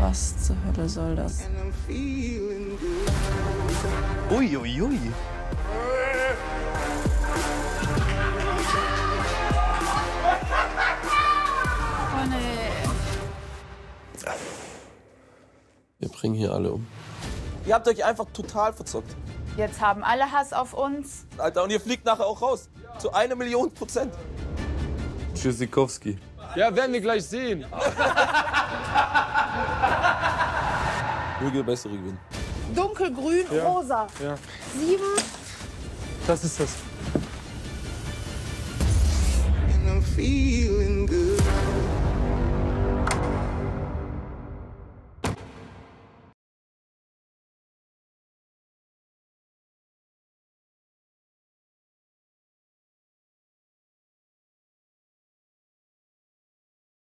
Was zur Hölle soll das? Uiuiui. Ui, ui. Oh nee. Wir bringen hier alle um. Ihr habt euch einfach total verzockt. Jetzt haben alle Hass auf uns. Alter, und ihr fliegt nachher auch raus. Zu einer Million Prozent. Tschüssikowski. Ja, werden wir gleich sehen. Möge Bessere gewinnen. Dunkelgrün, Ja. rosa. Ja, Sieben. das ist das.